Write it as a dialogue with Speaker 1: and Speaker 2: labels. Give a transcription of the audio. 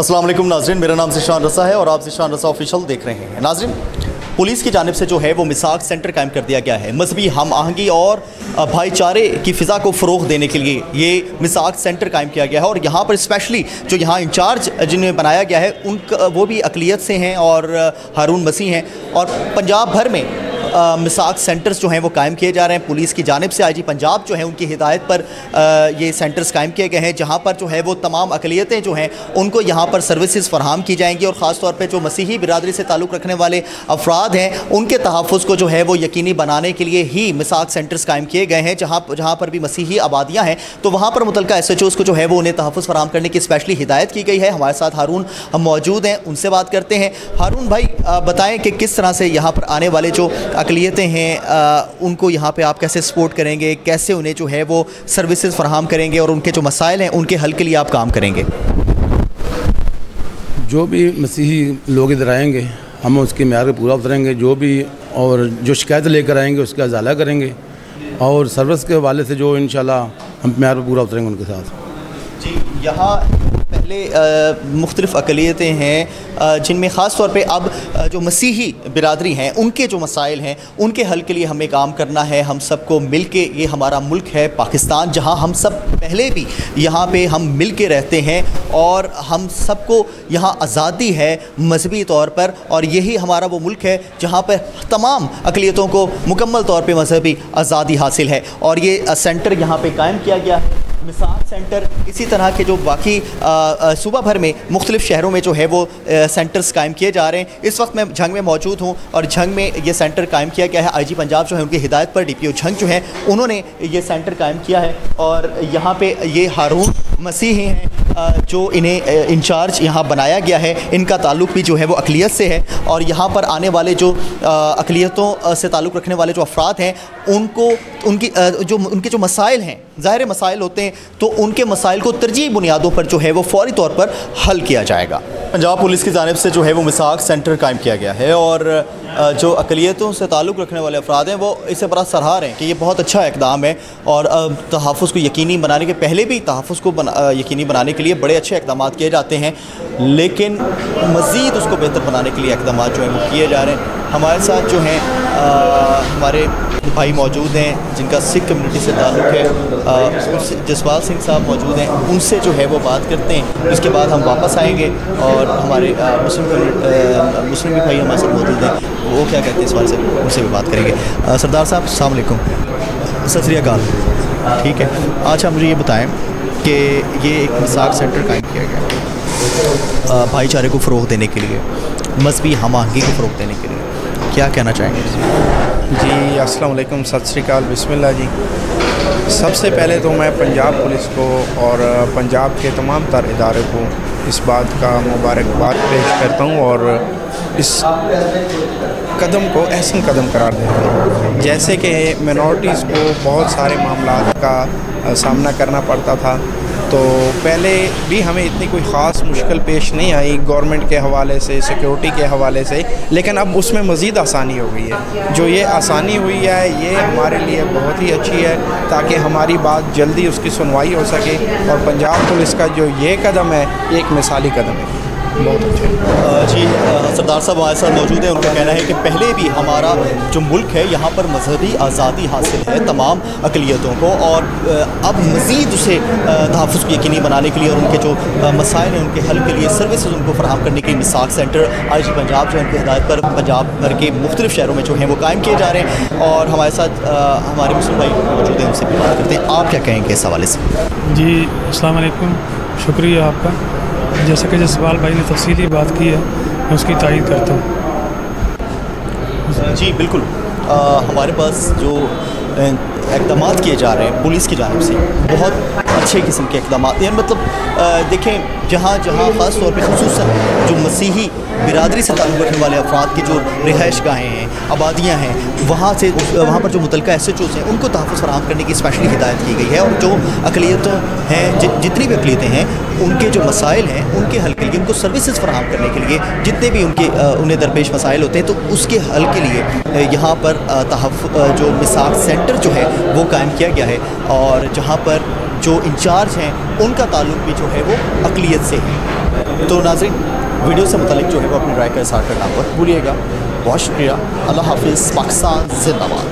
Speaker 1: वालेकुम नाजरीन, मेरा नाम जिशान रसा है और आप जिशान रसा ऑफिशियल देख रहे हैं। नाजरीन, पुलिस की जानब से जो है वो मिसाक सेंटर कायम कर दिया गया है। मजहबी हम आहंगी और भाईचारे की फ़िज़ा को फ़रोग देने के लिए ये मिसाक सेंटर कायम किया गया है और यहाँ पर स्पेशली जो यहाँ इंचार्ज जिन्हें बनाया गया है, उनका, वो भी अकलीत से हैं और हारून मसीह हैं। और पंजाब भर में मिसाक सेंटर्स जो हैं वो कायम किए जा रहे हैं। पुलिस की जानब से आई पंजाब जो है उनकी हिदायत पर आ, ये सेंटर्स कायम किए गए हैं जहाँ पर जो है वो तमाम अकलीतें जो हैं उनको यहाँ पर सर्विसज फराम की जाएँगी और ख़ास तौर पर जो मसीही बिरदरी से ताल्लुक़ रखने वाले अफराद हैं उनके तहफ़ को जो है वो यकीनी बनाने के लिए ही मिसाक सेंटर्स कायम किए गए हैं जहाँ जहाँ पर भी मसीही आबादियाँ हैं। तो वहाँ पर मुतल एस एच ओज़ को जो है वो उन्हें तहफ़ फराम करने की स्पेशली हिदायत की गई है। हमारे साथ हारून हम मौजूद हैं उनसे बात करते हैं। हारून भाई बताएँ कि किस तरह से यहाँ पर आने वाले जो अकलीतें हैं आ, उनको यहाँ पे आप कैसे सपोर्ट करेंगे कैसे उन्हें जो है वो सर्विसेज़ फराहम करेंगे और उनके जो मसाइल हैं उनके हल के लिए आप काम करेंगे?
Speaker 2: जो भी मसीही लोग इधर आएँगे हम उसके मैार पूरा उतरेंगे जो भी और जो शिकायत लेकर आएँगे उसका अजाला करेंगे और सर्विस के हवाले से जो इन हम मैार पूरा उतरेंगे उनके साथ।
Speaker 1: जी यहाँ पहले मुख्तलिफ़ अकलीतें हैं जिनमें ख़ास तौर पे अब जो मसीही बिरादरी हैं, उनके जो मसाइल हैं, उनके हल के लिए हमें काम करना है, हम सबको मिल के ये हमारा मुल्क है पाकिस्तान, जहाँ हम सब पहले भी यहाँ पर हम मिल के रहते हैं और हम सबको यहाँ आज़ादी है मजहबी तौर पर और यही हमारा वो मुल्क है जहाँ पर तमाम अकलीतों को मुकम्मल तौर पर मजहबी आज़ादी हासिल है और ये सेंटर यहाँ पर कायम किया गया। है मिसाल सेंटर इसी तरह के जो बाकी सूबा भर में मुख्तलिफ़ शहरों में जो है वो आ, सेंटर्स कायम किए जा रहे हैं। इस वक्त मैं झंग में मौजूद हूँ और झंग में ये सेंटर कायम किया गया है। आई जी पंजाब जो है उनकी हिदायत पर डी पी ओ झंग जो है उन्होंने ये सेंटर कायम किया है। और यहाँ पर ये हारून मसीह हैं जो इन्हें इंचार्ज यहाँ बनाया गया है, इनका ताल्लुक़ भी जो है वो अकलीत से है और यहाँ पर आने वाले जो अकलीतों से ताल्लुक़ रखने वाले जो अफराद हैं, उनको, उनकी जो, उनके जो मसाइल हैं, ज़ाहिर मसाइल होते हैं तो उनके मसाइल को तरजीह बुनियादों पर जो है वो फौरी तौर पर हल किया जाएगा। पंजाब पुलिस की जानब से जो है वो मिसाक सेंटर कायम किया गया है और जो अकलीतों से ताल्लुक़ रखने वाले अफराद हैं, वो इसे बड़ा सराहा रहे हैं कि ये बहुत अच्छा इकदाम है और तहफ़ को यकीनी बनाने के पहले भी तहफ़ को बना यकीनी बनाने के लिए बड़े अच्छे इकदाम किए जाते हैं, लेकिन मज़ीद उसको बेहतर बनाने के लिए इकदाम जो हैं वो किए जा रहे हैं। हमारे साथ जो हैं हमारे भाई मौजूद हैं, जिनका सिख कम्युनिटी से ताल्लुक़ है। जसपाल सिंह साहब मौजूद हैं, उनसे जो है वो बात करते हैं। उसके बाद हम वापस आएँगे और हमारे मुस्लिम मुस्लिम भी भाई हमारे साथ मौजूद हैं। वो क्या कहते हैं इस बारे से? उनसे भी बात करेंगे। सरदार साहब सलामकुम सत श्रीकाल ठीक है। अच्छा मुझे ये बताएँ कि ये एक मिसाक सेंटर कायम किया गया। भाईचारे को फ़रोग देने के लिए, मजहबी हम आहंगी को फ़रोग देने के लिए। क्या कहना चाहेंगे?
Speaker 3: जी, अस्सलाम वालेकुम, सत श्रीकाल बिस्मिल्लाह जी। सबसे पहले तो मैं पंजाब पुलिस को और पंजाब के तमाम तर इदारे को इस बात का मुबारकबाद पेश करता हूँ और इस कदम को एहसन कदम करार देता हूँ। जैसे कि मिनॉरिटीज़ को बहुत सारे मामला का सामना करना पड़ता था तो पहले भी हमें इतनी कोई ख़ास मुश्किल पेश नहीं आई गवर्नमेंट के हवाले से सिक्योरिटी के हवाले से, लेकिन अब उसमें मज़ीद आसानी हो गई है। जो ये आसानी हुई है, ये हमारे लिए बहुत ही अच्छी है, ताकि हमारी बात जल्दी उसकी सुनवाई हो सके और पंजाब पुलिस का जो ये कदम है एक मिसाली कदम है। बहुत अच्छे
Speaker 1: जी सरदार साहब हमारे साथ मौजूद हैं। उनका कहना है कि पहले भी हमारा जो मुल्क है यहाँ पर मजहबी आज़ादी हासिल है तमाम अकलीतों को और अब मज़ीद उसे तहफ़ को यकीनी बनाने के लिए और उनके जो मसाइल हैं उनके हल के लिए सर्विस उनको फराम करने के लिए मिसाक सेंटर आई जी पंजाब जो है उनकी हदायत पर पंजाब भर के मुख्तलिफ़ शहरों में जो हैं वो कायम किए जा रहे हैं और हमारे साथ हमारे मुस्लिम भाई मौजूद हैं उनसे भी बात करते हैं। आप क्या कहेंगे इस हवाले से?
Speaker 4: जी अलैक्म शुक्रिया आपका। जैसे कि जसवाल भाई ने तफसीली बात की है मैं उसकी तारीफ़ करता हूँ।
Speaker 1: जी बिल्कुल। आ, हमारे पास जो इकदाम किए जा रहे हैं पुलिस की जानब से बहुत अच्छे किस्म के इकदाम मतलब मतलब देखें जहाँ जहाँ ख़ास तौर पर खसूस मसीही बिरादरी से ताल्लुक़ रखने वाले अफराद की जो रिहाइश गाहें हैं, आबादियाँ हैं, वहाँ से वहाँ पर जो मुतल एस एच ओज़ हैं, उनको तहफ़ फराम करने की स्पेशली हिदायत की गई है और जो अकलीतों हैं जितनी भी अकलीतें हैं, उनके जो मसाइल हैं, उनके हल के लिए, उनको सर्विसेज़ फराम करने के लिए जितने भी उनके उन्हें दरपेश मसाइल होते हैं तो उसके हल के लिए यहाँ पर तहफ़ जो मिसाक सेंटर जो है, वो कायम किया गया है और जहाँ पर जो इंचार्ज हैं, उनका ताल्लुक भी जो है, वो अकलीत से है। तो नाजरीन वीडियो से मुतल जो है वो अपनी राय का इजहार करना बहुत भूलिएगा बहुत शुक्रिया। अल्लाह हाफिज़, पाकिस्तान, जिंदाबाद।